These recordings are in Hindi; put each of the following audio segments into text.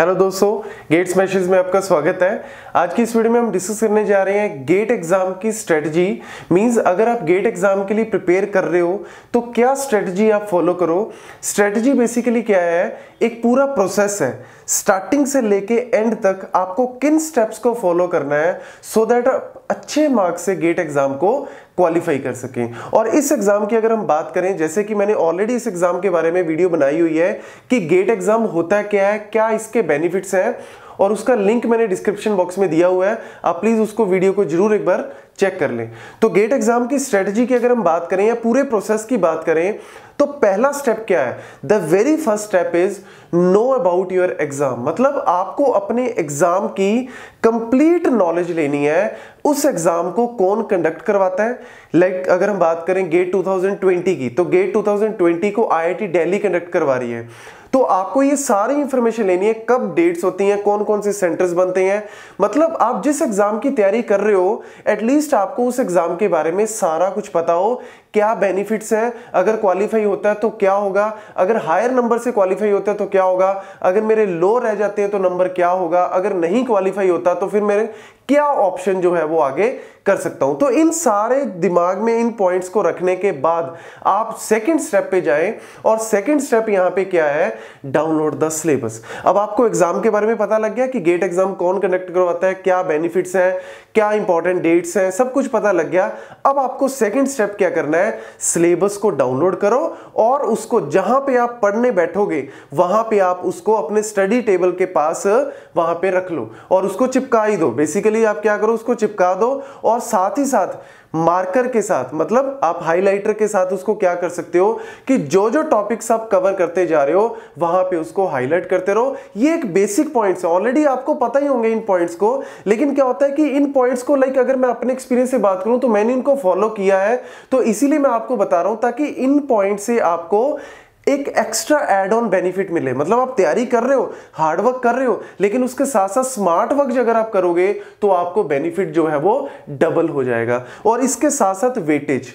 हेलो दोस्तों गेट्स मैशेज में आपका स्वागत है। आज की इस वीडियो में हम डिस्कस करने जा रहे हैं गेट एग्ज़ाम की स्ट्रेटजी मींस अगर आप गेट एग्ज़ाम के लिए प्रिपेयर कर रहे हो तो क्या स्ट्रेटजी आप फॉलो करो? स्ट्रेटजी बेसिकली क्या है? एक पूरा प्रोसेस है। स्टार्टिंग से लेके एंड तक आपको किन स्टेप्स को फॉलो करना है सो so दैट अच्छे मार्क्स से गेट एग्ज़ाम को क्वालिफाई कर सकें। और इस एग्ज़ाम की अगर हम बात करें, जैसे कि मैंने ऑलरेडी इस एग्ज़ाम के बारे में वीडियो बनाई हुई है कि गेट एग्ज़ाम होता क्या है, क्या इसके बेनिफिट्स हैं और उसका लिंक मैंने डिस्क्रिप्शन बॉक्स में दिया हुआ है। आप प्लीज़ उसको वीडियो को ज़रूर एक बार चेक कर लें। तो गेट एग्ज़ाम की स्ट्रेटजी की अगर हम बात करें या पूरे प्रोसेस की बात करें तो पहला स्टेप क्या है? The very first step is know about your exam मतलब आपको अपने एग्ज़ाम की कंप्लीट नॉलेज लेनी है। उस एग्ज़ाम को कौन कंडक्ट करवाता है? लाइक like, अगर हम बात करें गेट 2020 की तो गेट 2020 को आईआईटी दिल्ली कंडक्ट करवा रही है। तो आपको ये सारी इंफॉर्मेशन लेनी है, कब डेट्स होती हैं कौन कौन से सेंटर्स बनते हैं। मतलब आप जिस एग्ज़ाम की तैयारी कर रहे हो एटलीस्ट आपको उस एग्ज़ाम के बारे में सारा कुछ पता हो। क्या बेनिफिट्स हैं? अगर क्वालिफाई होता है तो क्या होगा? अगर हायर नंबर से क्वालिफाई होता है तो क्या होगा? अगर मेरे लो रह जाते हैं तो नंबर क्या होगा? अगर नहीं क्वालिफाई होता तो फिर मेरे क्या ऑप्शन जो है वो आगे कर सकता हूँ? तो इन सारे दिमाग में इन पॉइंट्स को रखने के बाद आप सेकंड स्टेप पे जाएँ और सेकंड स्टेप यहाँ पे क्या है? डाउनलोड द सिलेबस अब आपको एग्ज़ाम के बारे में पता लग गया कि गेट एग्ज़ाम कौन कंडक्ट करवाता है, क्या बेनिफिट्स हैं, क्या इंपॉर्टेंट डेट्स हैं, सब कुछ पता लग गया। अब आपको सेकेंड स्टेप क्या करना है? सिलेबस को डाउनलोड करो और उसको जहाँ पे आप पढ़ने बैठोगे, वहाँ पे आप उसको अपने स्टडी टेबल के पास, वहाँ पे रख लो और उसको चिपका ही दो। बेसिकली आप क्या करो, उसको चिपका दो और साथ ही साथ मार्कर के साथ मतलब आप हाइलाइटर के साथ उसको क्या कर सकते हो कि जो जो टॉपिक्स आप कवर करते जा रहे हो, वहाँ पे उसको हाईलाइट करते रहो। ये एक बेसिक पॉइंट्स है। ऑलरेडी आपको पता ही होंगे इन पॉइंट्स को। लेकिन क्या होता है कि इन पॉइंट्स को लाइक अगर मैं अपने एक्सपीरियंस से बात करूँ तो मैंने इनको फॉलो किया है। तो इसीलिए मैं आपको बता रहा हूँ ताकि इन पॉइंट से आपको एक एक्स्ट्रा एड ऑन बेनिफिट मिले। मतलब आप तैयारी कर रहे हो हार्डवर्क कर रहे हो, लेकिन उसके साथ साथ स्मार्ट वर्क अगर आप करोगे तो आपको बेनिफिट जो है वो डबल हो जाएगा। और इसके साथ साथ वेटेज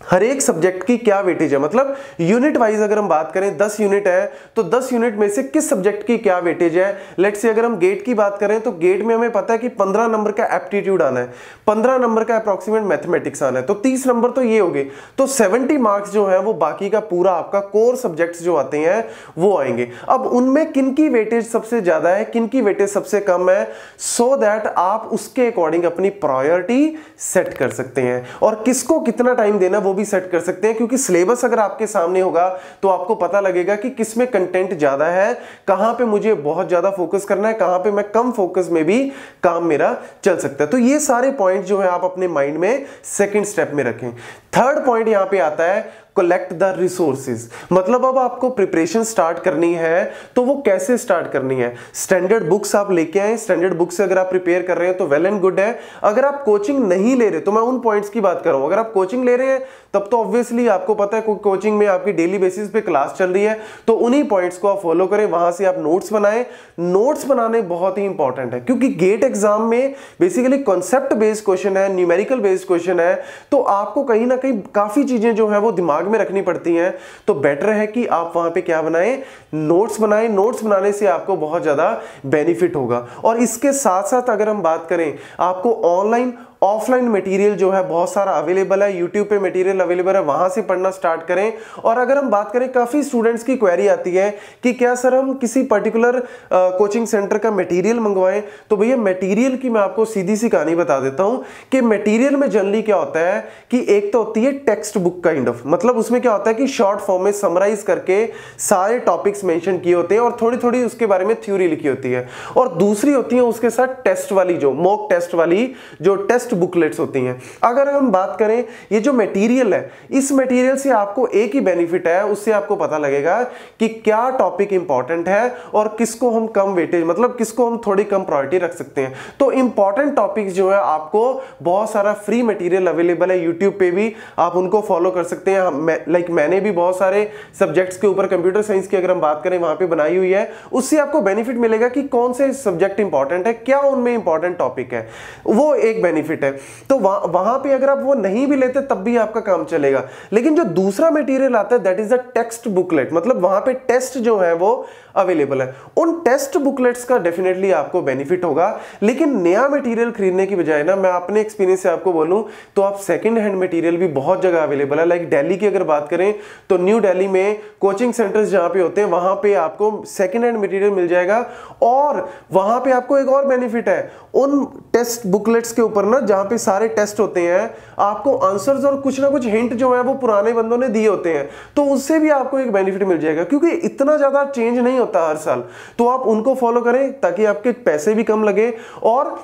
हर एक सब्जेक्ट की क्या वेटेज है? मतलब यूनिट वाइज अगर हम बात करें 10 यूनिट है तो 10 यूनिट में से किस सब्जेक्ट की क्या वेटेज है? लेट से अगर हम गेट की बात करें तो गेट में हमें पता है कि 15 नंबर का एप्टीट्यूड आना है। 15 नंबर का अप्रोक्सीमेट मैथमेटिक्स आना है। तो 30 नंबर तो ये हो गए। तो 70 मार्क्स जो है, वो बाकी का पूरा आपका कोर सब्जेक्ट जो आते हैं, वो आएँगे। अब उनमें किन की वेटेज सबसे ज़्यादा है, किन की वेटेज सबसे कम है? सो so दैट आप उसके अकॉर्डिंग अपनी प्रायोरिटी सेट कर सकते हैं। और किसको कितना टाइम देना वो भी सेट कर सकते हैं, क्योंकि सिलेबस अगर आपके सामने होगा तो आपको पता लगेगा कि किसमें कंटेंट ज़्यादा है, कहाँ पे मुझे बहुत ज़्यादा फोकस करना है, कहाँ पे मैं कम फोकस में भी काम मेरा चल सकता है। तो ये सारे पॉइंट जो है आप अपने माइंड में सेकेंड स्टेप में रखें। थर्ड पॉइंट यहाँ पे आता है कलेक्ट द रिसोर्सेज मतलब अब आपको प्रिपरेशन स्टार्ट करनी है तो वो कैसे स्टार्ट करनी है? स्टैंडर्ड बुक्स आप लेके आए। स्टैंडर्ड बुक्स से अगर आप प्रिपेयर कर रहे हैं तो वेल एंड गुड है। अगर आप कोचिंग नहीं ले रहे तो मैं उन पॉइंट्स की बात कर रहा हूँ। अगर आप कोचिंग ले रहे हैं तब तो ऑब्वियसली आपको पता है कोचिंग में आपकी डेली बेसिस पे क्लास चल रही है तो उन्हीं पॉइंट्स को आप फॉलो करें, वहाँ से आप नोट्स बनाएँ। नोट्स बनाने बहुत ही इंपॉर्टेंट है, क्योंकि गेट एग्ज़ाम में बेसिकली कॉन्सेप्ट बेस्ड क्वेश्चन है न्यूमेरिकल बेस्ड क्वेश्चन है तो आपको कहीं ना कहीं काफ़ी चीज़ें जो है वो दिमाग में रखनी पड़ती हैं। तो बेटर है कि आप वहाँ पे क्या बनाएँ? नोट्स बनाएँ। नोट्स बनाने से आपको बहुत ज़्यादा बेनिफिट होगा। और इसके साथ साथ अगर हम बात करें, आपको ऑनलाइन ऑफलाइन मटेरियल जो है बहुत सारा अवेलेबल है यूट्यूब पे मटेरियल अवेलेबल है, वहाँ से पढ़ना स्टार्ट करें। और अगर हम बात करें, काफ़ी स्टूडेंट्स की क्वेरी आती है कि क्या सर हम किसी पर्टिकुलर कोचिंग सेंटर का मटेरियल मंगवाएँ? तो भैया मटेरियल की मैं आपको सीधी सी कहानी बता देता हूँ कि मटेरियल में जनरली क्या होता है कि एक तो होती है टेक्स्ट बुक काइंड ऑफ़ मतलब उसमें क्या होता है कि शॉर्ट फॉर्म में समराइज करके सारे टॉपिक्स मेंशन किए होते हैं और थोड़ी थोड़ी उसके बारे में थ्योरी लिखी होती है। और दूसरी होती है उसके साथ टेस्ट वाली जो मॉक टेस्ट वाली जो टेस्ट टेक्स्ट बुकलेट्स होती हैं। अगर हम बात करें, ये जो मटेरियल है, इस मटेरियल से आपको एक ही बेनिफिट है, उससे आपको पता लगेगा कि क्या टॉपिक इंपॉर्टेंट है और किसको हम कम वेटेज मतलब किसको हम थोड़ी कम प्रायोरिटी रख सकते हैं। तो इंपॉर्टेंट टॉपिक्स जो है, आपको बहुत सारा फ्री मटेरियल अवेलेबल है। यूट्यूब पे भी आप उनको फॉलो कर सकते हैं। लाइक मैंने भी बहुत सारे सब्जेक्ट्स के ऊपर कंप्यूटर साइंस की अगर हम बात करें, वहाँ पे बनाई हुई है। उससे आपको बेनिफिट मिलेगा कि कौन से सब्जेक्ट इंपॉर्टेंट है, क्या उनमें इंपॉर्टेंट टॉपिक है। वो एक बेनिफिट बेनिफिट है। तो वहाँ वहाँ पे अगर आप वो नहीं भी लेते, तब भी आपका काम चलेगा। लेकिन जो दूसरा मटेरियल आता है that is the text booklet मतलब वहाँ पे टेस्ट जो है, वो अवेलेबल है। उन टेस्ट बुकलेट्स का डेफिनेटली आपको बेनिफिट होगा। लेकिन नया मटेरियल खरीदने की बजाय ना, मैं अपने एक्सपीरियंस से आपको बोलूँ तो आप सेकंड हैंड मटेरियल भी बहुत जगह अवेलेबल है। लाइक दिल्ली की अगर बात करें तो न्यू दिल्ली में कोचिंग सेंटर्स जहाँ पे होते हैं, वहाँ पे आपको सेकंड हैंड मटेरियल मिल जाएगा। और वहाँ पे आपको एक और बेनिफिट है। उन टेस्ट बुकलेट्स के ऊपर ना जहाँ पे सारे टेस्ट होते हैं, आपको आंसर्स और कुछ ना कुछ हिंट जो है, वो पुराने बंदों ने दिए होते हैं। तो उससे भी आपको एक बेनिफिट मिल जाएगा, क्योंकि इतना ज़्यादा चेंज नहीं होता हर साल। तो आप उनको फॉलो करें, ताकि आपके पैसे भी कम लगे। और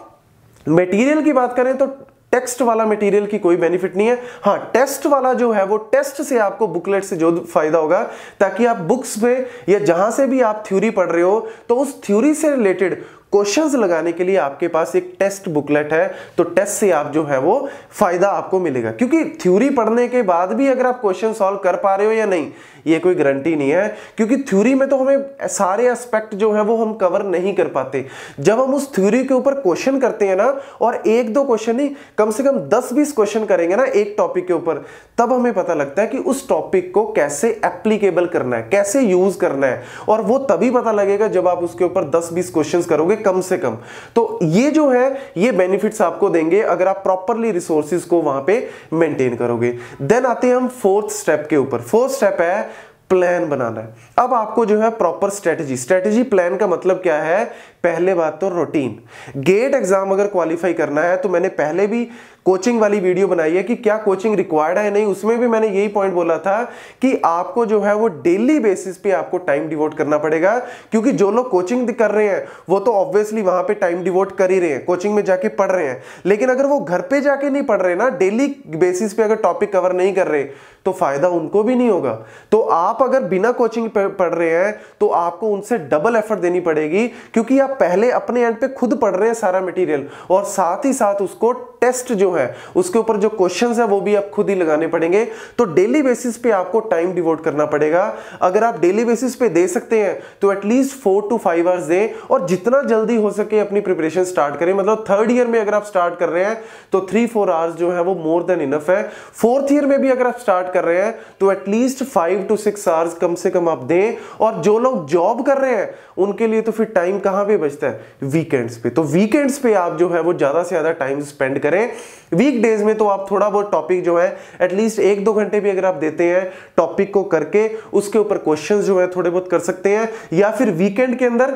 मटेरियल की बात करें तो टेक्स्ट वाला मटेरियल की कोई बेनिफिट नहीं है। हाँ टेस्ट वाला जो है, वो टेस्ट से आपको बुकलेट से जो फ़ायदा होगा, ताकि आप बुक्स पे या जहाँ से भी आप थ्योरी पढ़ रहे हो तो उस थ्योरी से रिलेटेड क्वेश्चंस लगाने के लिए आपके पास एक टेस्ट बुकलेट है तो टेस्ट से आप जो है वो फ़ायदा आपको मिलेगा। क्योंकि थ्योरी पढ़ने के बाद भी अगर आप क्वेश्चन सॉल्व कर पा रहे हो या नहीं, ये कोई गारंटी नहीं है। क्योंकि थ्योरी में तो हमें सारे एस्पेक्ट जो है वो हम कवर नहीं कर पाते। जब हम उस थ्योरी के ऊपर क्वेश्चन करते हैं ना, और एक दो क्वेश्चन नहीं, कम से कम दस बीस क्वेश्चन करेंगे ना एक टॉपिक के ऊपर, तब हमें पता लगता है कि उस टॉपिक को कैसे एप्लीकेबल करना है, कैसे यूज़ करना है। और वो तभी पता लगेगा जब आप उसके ऊपर दस बीस क्वेश्चन करोगे कम से कम। तो ये जो है, ये बेनिफिट्स आपको देंगे अगर आप प्रॉपरली रिसोर्सिस को वहाँ पे मेंटेन करोगे। देन आते हैं हम फोर्थ स्टेप के ऊपर। फोर्थ स्टेप है प्लान बनाना। है अब आपको जो है प्रॉपर स्ट्रेटेजी स्ट्रेटेजी प्लान का मतलब क्या है? पहले बात तो रूटीन गेट एग्ज़ाम अगर क्वालिफाई करना है तो मैंने पहले भी कोचिंग वाली वीडियो बनाई है कि क्या कोचिंग रिक्वायर्ड है नहीं, उसमें भी मैंने यही पॉइंट बोला था कि आपको जो है वो डेली बेसिस पे आपको टाइम डिवोट करना पड़ेगा, क्योंकि जो लोग कोचिंग कर रहे हैं, वो तो ऑब्वियसली वहाँ पे टाइम डिवोट कर ही रहे हैं कोचिंग में जाके पढ़ रहे हैं। लेकिन अगर वो घर पे जाके नहीं पढ़ रहे ना डेली बेसिस पे अगर टॉपिक कवर नहीं कर रहे तो फ़ायदा उनको भी नहीं होगा। तो आप अगर बिना कोचिंग पढ़ रहे हैं तो आपको उनसे डबल एफर्ट देनी पड़ेगी, क्योंकि आप पहले अपने एंड पे खुद पढ़ रहे हैं सारा मटेरियल और साथ ही साथ उसको टेस्ट जो है, उसके ऊपर जो क्वेश्चंस है, वो भी आप खुद ही लगाने पड़ेंगे। तो डेली बेसिस पे आपको टाइम डिवोट करना पड़ेगा। अगर आप डेली बेसिस पे दे सकते हैं तो at least four to five hours दें और जितना जल्दी हो सके अपनी प्रिपरेशन स्टार्ट करें। मतलब थर्ड ईयर में अगर आप स्टार्ट कर रहे हैं तो थ्री फोर आवर्स जो है, वो मोर देन इनफ है। फोर्थ ईयर में भी अगर आप स्टार्ट कर रहे हैं तो at least five to six hours कम से कम आप दें। और जो लोग जॉब कर रहे हैं, उनके लिए तो फिर टाइम कहाँ पे बचता है? वीकेंड्स पे। तो वीकेंड्स पे आप जो है, वो ज़्यादा से ज़्यादा टाइम स्पेंड करें। वीक डेज़ में तो आप थोड़ा बहुत टॉपिक जो है एटलीस्ट एक दो घंटे भी अगर आप देते हैं टॉपिक को करके, उसके ऊपर क्वेश्चंस जो है थोड़े बहुत कर सकते हैं, या फिर वीकेंड के अंदर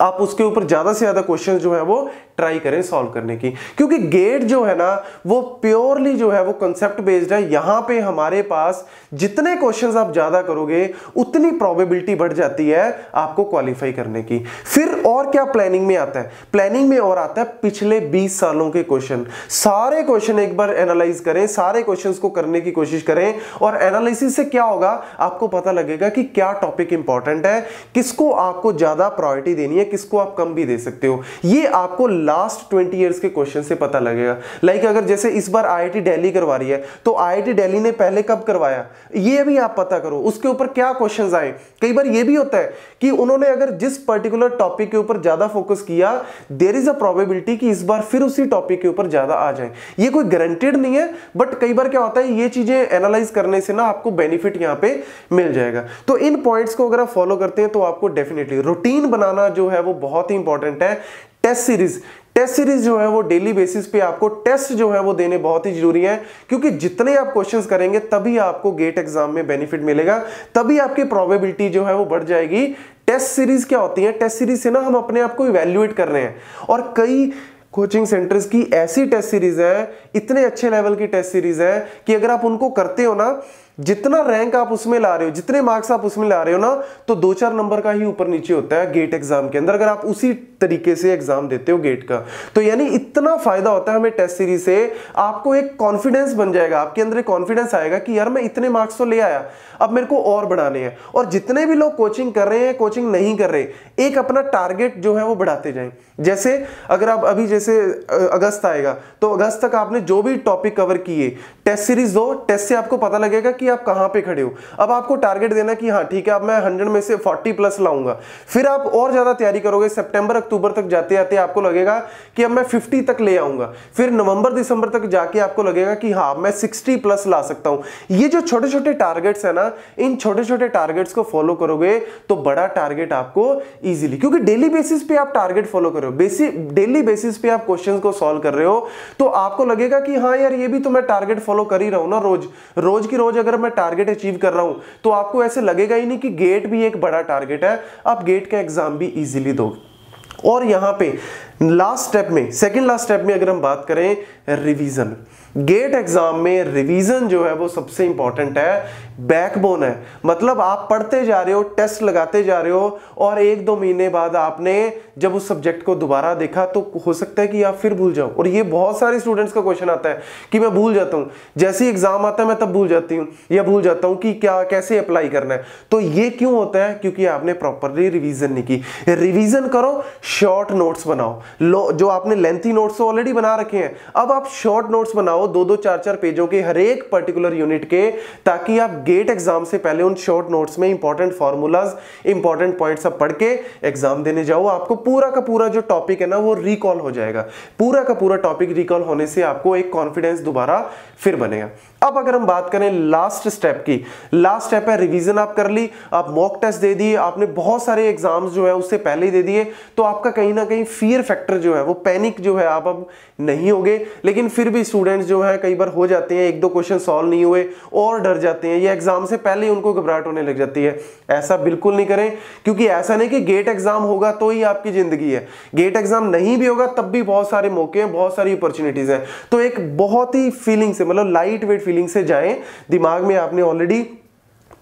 आप उसके ऊपर ज़्यादा से ज़्यादा क्वेश्चन जो है वो ट्राई करें सॉल्व करने की। क्योंकि गेट जो है ना, वो प्योरली जो है वो कंसेप्ट बेस्ड है। यहाँ पे हमारे पास जितने क्वेश्चंस आप ज़्यादा करोगे, उतनी प्रोबेबिलिटी बढ़ जाती है आपको क्वालिफाई करने की। फिर और क्या प्लानिंग में आता है? प्लानिंग में और आता है पिछले 20 सालों के क्वेश्चन सारे क्वेश्चन एक बार एनालाइज करें, सारे क्वेश्चन को करने की कोशिश करें और एनालिसिस से क्या होगा? आपको पता लगेगा कि क्या टॉपिक इंपॉर्टेंट है, किसको आपको ज़्यादा प्रायोरिटी देनी है किसको आप कम भी दे सकते हो? ये आपको लास्ट ट्वेंटी ईयर्स के क्वेश्चन से पता लगेगा। लाइक अगर जैसे इस बार आईआईटी दिल्ली करवा रही है तो आईआईटी दिल्ली ने पहले कब करवाया? ये भी आप पता करो। उसके ऊपर क्या क्वेश्चन आए? कई बार ये भी होता है कि उन्होंने अगर जिस पर्टिकुलर टॉपिक के ऊपर ज़्यादा फोकस किया देर इज़ अ प्रोबेबिलिटी कि इस बार फिर उसी टॉपिक के ऊपर ज़्यादा आ जाए। ये कोई गारंटेड नहीं है बट कई बार क्या होता है, ये चीज़ें एनालाइज करने से ना आपको बेनिफिट यहाँ पे मिल जाएगा। तो इन पॉइंट्स को अगर आप फॉलो करते हैं तो आपको डेफिनेटली रूटीन बनाना जो है वो बहुत ही इंपॉर्टेंट है टेस्ट सीरीज़ टेस्ट सीरीज़ जो है, वो डेली बेसिस पे आपको टेस्ट जो है, वो देने बहुत ही ज़रूरी है, क्योंकि जितने आप क्वेश्चंस करेंगे, तभी आपको गेट एग्ज़ाम में बेनिफिट मिलेगा, तभी आपकी प्रोबेबिलिटी जो है, वो बढ़ जाएगी। टेस्ट सीरीज़ क्या होती है? टेस्ट सीरीज़ से ना, हम अपने आप को इवेल्युएट कर रहे हैं। और कई कोचिंग सेंटर्स की ऐसी टेस्ट सीरीज़ है, इतने अच्छे लेवल की टेस्ट सीरीज़ है, कि अगर आप उनको करते हो ना जितना रैंक आप उसमें ला रहे हो, जितने मार्क्स आप उसमें ला रहे हो ना तो दो चार नंबर का ही ऊपर नीचे होता है गेट एग्ज़ाम के अंदर। अगर आप उसी तरीके से एग्ज़ाम देते हो गेट का। तो यानी इतना फ़ायदा होता है हमें टेस्ट सीरीज़ से, आपको एक कॉन्फिडेंस बन जाएगा, आपके अंदर कॉन्फिडेंस आएगा कि यार मैं इतने मार्क्स तो ले आया, अब मेरे को और बढ़ाने हैं। और जितने भी लोग कोचिंग कर रहे हैं कोचिंग नहीं कर रहे, एक अपना टारगेट जो है वो बढ़ाते जाएँ। जैसे अगर आप अभी जैसे अगस्त आएगा तो अगस्त तक आपने जो भी टॉपिक कवर किए टेस्ट सीरीज़ दो टेस्ट से आपको पता लगेगा कि आप कहाँ पे खड़े हो। अब आपको टारगेट देना कि हाँ ठीक है, अब मैं हंड्रेड में से फोर्टी प्लस लाऊँगा। फिर आप और ज़्यादा तैयारी करोगे सितंबर अक्टूबर तक जाते जाते आपको लगेगा कि अब मैं 50 तक ले आऊँगा। फिर नवंबर, दिसंबर तक जाके आपको लगेगा कि हाँ मैं 60 प्लस ला सकता हूँ। ये जो छोटे छोटे टारगेट्स है ना, इन छोटे छोटे टारगेट्स को फॉलो करोगे तो बड़ा टारगेट आपको ईजिली क्योंकि डेली बेसिस पे आप टारगेट फॉलो कर रहे हो। बेसिक डेली बेसिस पे आप क्वेश्चन को सॉल्व कर रहे हो तो आपको लगेगा कि हाँ यार, ये भी तो मैं टारगेट फॉलो कर ही रहा हूँ ना रोज। रोज की रोज अगर मैं टारगेट अचीव कर रहा हूँ तो आपको ऐसे लगेगा ही नहीं कि गेट भी एक बड़ा टारगेट है। आप गेट का एग्ज़ाम भी इजीली दो और यहाँ पे लास्ट स्टेप में सेकंड लास्ट स्टेप में अगर हम बात करें रिवीजन गेट एग्ज़ाम में रिवीजन जो है वो सबसे इंपॉर्टेंट है बैकबोन है। मतलब आप पढ़ते जा रहे हो टेस्ट लगाते जा रहे हो और एक दो महीने बाद आपने जब उस सब्जेक्ट को दोबारा देखा तो हो सकता है कि आप फिर भूल जाओ। और ये बहुत सारे स्टूडेंट्स का क्वेश्चन आता है कि मैं भूल जाता हूँ। जैसे एग्ज़ाम आता है, मैं तब भूल जाती हूँ या भूल जाता हूँ कि क्या, कैसे अप्लाई करना है। तो ये क्यों होता है? क्योंकि आपने प्रॉपरली रिविजन नहीं की। रिविजन करो शॉर्ट नोट्स बनाओ। जो आपने लेंथी नोट्स ऑलरेडी बना रखे हैं। अब आप शॉर्ट नोट्स बनाओ दो दो चार चार पेजों के हर एक पर्टिकुलर यूनिट के, ताकि आप गेट एग्ज़ाम से पहले उन शॉर्ट नोट्स में इंपॉर्टेंट फॉर्मूलाज इंपॉर्टेंट पॉइंट सब पढ़ के एग्ज़ाम देने जाओ। आपको पूरा का पूरा जो टॉपिक है ना, वो रिकॉल हो जाएगा। पूरा का पूरा टॉपिक रिकॉल होने से आपको एक कॉन्फिडेंस दोबारा फिर बनेगा। अब अगर हम बात करें लास्ट स्टेप की लास्ट स्टेप है रिवीजन आप कर ली, आप मॉक टेस्ट दे दिए, आपने बहुत सारे एग्ज़ाम्स जो है उससे पहले ही दे दिए तो आपका कहीं ना कहीं फियर फैक्टर जो है, वो पैनिक जो है आप अब नहीं होगे। लेकिन फिर भी स्टूडेंट्स जो है, कई बार हो जाते हैं, एक दो क्वेश्चन सॉल्व नहीं हुए, और डर जाते हैं। ये एग्ज़ाम से पहले ही उनको घबराहट होने लग जाती है। ऐसा बिल्कुल नहीं करें, क्योंकि ऐसा नहीं कि गेट एग्ज़ाम होगा तो ही आपकी ज़िंदगी है। गेट एग्ज़ाम नहीं भी होगा, तब भी बहुत सारे मौके हैं, बहुत सारी अपॉर्चुनिटीज़ हैं। तो एक बहुत ही फीलिंग से मतलब लाइट वेट फीलिंग से जाएँ, दिमाग में आपने ऑलरेडी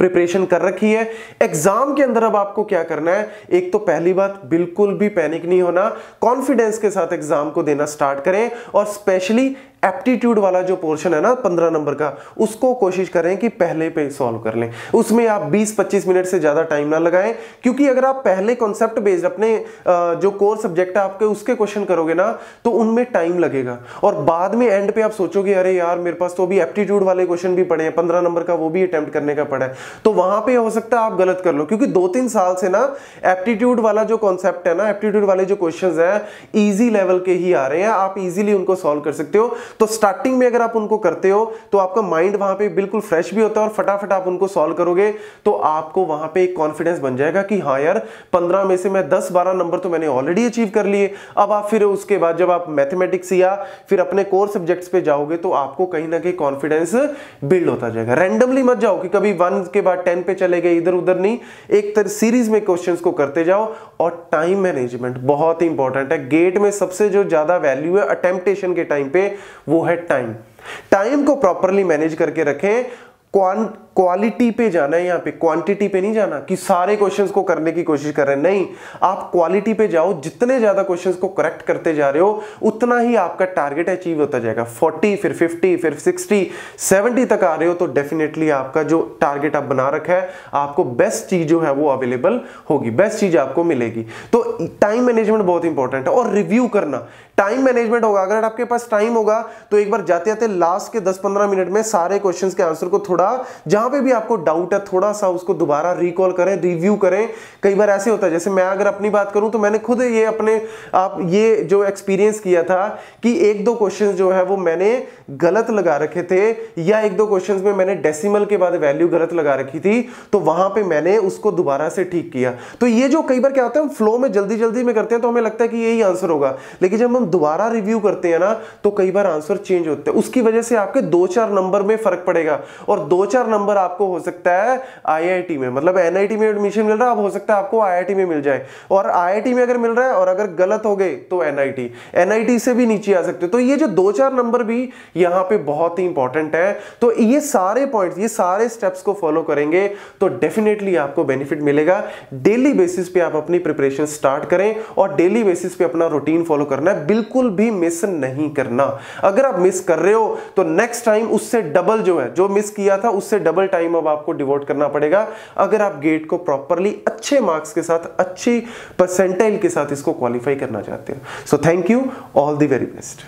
प्रिपरेशन कर रखी है। एग्ज़ाम के अंदर अब आपको क्या करना है? एक तो पहली बात, बिल्कुल भी पैनिक नहीं होना। कॉन्फिडेंस के साथ एग्ज़ाम को देना स्टार्ट करें और स्पेशली एप्टीट्यूड वाला जो पोर्शन है ना, पंद्रह नंबर का, उसको कोशिश करें कि पहले पे सॉल्व कर लें। उसमें आप 20-25 मिनट से ज़्यादा टाइम ना लगाएँ, क्योंकि अगर आप पहले कॉन्सेप्ट बेस्ड अपने जो कोर सब्जेक्ट है आपके, उसके क्वेश्चन करोगे ना तो उनमें टाइम लगेगा। और बाद में एंड पे आप सोचोगे, अरे यार, मेरे पास तो अभी एप्टीट्यूड वाले क्वेश्चन भी पड़े हैं, पंद्रह नंबर का वो भी अटेम्प्ट करने का पड़ा है। तो वहाँ पर हो सकता है आप गलत कर लो, क्योंकि दो तीन साल से ना एप्टीट्यूड वाला जो कॉन्सेप्ट है ना एप्टीट्यूड वाले जो क्वेश्चन है ईजी लेवल के ही आ रहे हैं। आप इजीली उनको सॉल्व कर सकते हो। तो स्टार्टिंग में अगर आप उनको करते हो तो आपका माइंड वहाँ पे बिल्कुल फ्रेश भी होता है और फटाफट आप उनको सॉल्व करोगे तो आपको वहाँ पे एक कॉन्फिडेंस बन जाएगा कि हाँ यार, पंद्रह में से मैं दस, बारह नंबर तो मैंने ऑलरेडी अचीव कर लिए। अब आप फिर उसके बाद जब आप मैथमेटिक्स या फिर अपने कोर सब्जेक्ट्स पे जाओगे तो आपको कहीं ना कहीं कॉन्फिडेंस बिल्ड होता जाएगा। रैंडमली मत जाओ कि कभी वन के बाद टेन पे चले गए, इधर उधर नहीं। एक तरह सीरीज़ में क्वेश्चंस को करते जाओ और टाइम मैनेजमेंट बहुत ही इंपॉर्टेंट है। गेट में सबसे जो ज़्यादा वैल्यू है अटेम्पटेशन के टाइम पे वो है टाइम टाइम को प्रॉपरली मैनेज करके रखें. क्वालिटी पे जाना है यहाँ पे क्वांटिटी पे नहीं जाना कि सारे क्वेश्चंस को करने की कोशिश कर रहे हैं। नहीं, आप क्वालिटी पे जाओ, जितने ज़्यादा क्वेश्चंस को करेक्ट करते जा रहे हो, उतना ही आपका टारगेट अचीव होता जाएगा। 40 फिर 50 फिर 60 70 तक आ रहे हो तो डेफिनेटली आपका जो टारगेट आप बना रखा है, आपको बेस्ट चीज़ जो है वो अवेलेबल होगी बेस्ट चीज़ आपको मिलेगी। तो टाइम मैनेजमेंट बहुत इंपॉर्टेंट है और रिव्यू करना। टाइम मैनेजमेंट होगा, अगर आपके पास टाइम होगा तो एक बार जाते जाते लास्ट के 10-15 मिनट में सारे क्वेश्चन के आंसर को थोड़ा, जहाँ पे भी आपको डाउट है, थोड़ा सा उसको दोबारा रिकॉल करें रिव्यू करें। कई बार ऐसे होता है, जैसे मैं अगर अपनी बात करूँ तो मैंने खुद ये अपने, आप ये जो एक्सपीरियंस किया था कि एक दो क्वेश्चन जो है, वो मैंने गलत लगा रखे थे, या एक दो क्वेश्चन में मैंने डेसिमल के बाद वैल्यू गलत लगा रखी थी तो वहाँ पर मैंने उसको दोबारा से ठीक किया। तो ये जो कई बार क्या होता है फ्लो में जल्दी जल्दी में करते हैं तो हमें लगता है कि यही आंसर होगा। लेकिन जब हम दोबारा रिव्यू करते हैं ना तो कई बार आंसर चेंज होते हैं। उसकी वजह से आपके दो चार नंबर में फ़र्क पड़ेगा। और दो चार नंबर आपको हो सकता है आईआईटी में मतलब एनआईटी में एडमिशन मिल रहा है, अब हो सकता है आपको आईआईटी में मिल जाए। और आईआईटी में अगर मिल रहा है और अगर गलत हो गए तो एनआईटी एनआईटी से भी नीचे आ सकते हो। तो ये जो दो चार नंबर भी यहाँ पे बहुत ही इंपॉर्टेंट है। तो ये सारे पॉइंट्स ये सारे स्टेप्स को फॉलो करेंगे तो डेफिनेटली आपको बेनिफिट मिलेगा। डेली बेसिस पे आप अपनी प्रिपरेशन स्टार्ट करें और डेली बेसिस पे अपना रूटीन फॉलो करना है। बिल्कुल भी मिस नहीं करना। अगर आप मिस कर रहे हो तो नेक्स्ट टाइम उससे डबल जो है, जो मिस किया था, उससे डबल टाइम अब आपको डिवोट करना पड़ेगा। अगर आप गेट को प्रॉपरली अच्छे मार्क्स के साथ, अच्छी परसेंटाइल के साथ इसको क्वालिफाई करना चाहते हो। So thank you all the very best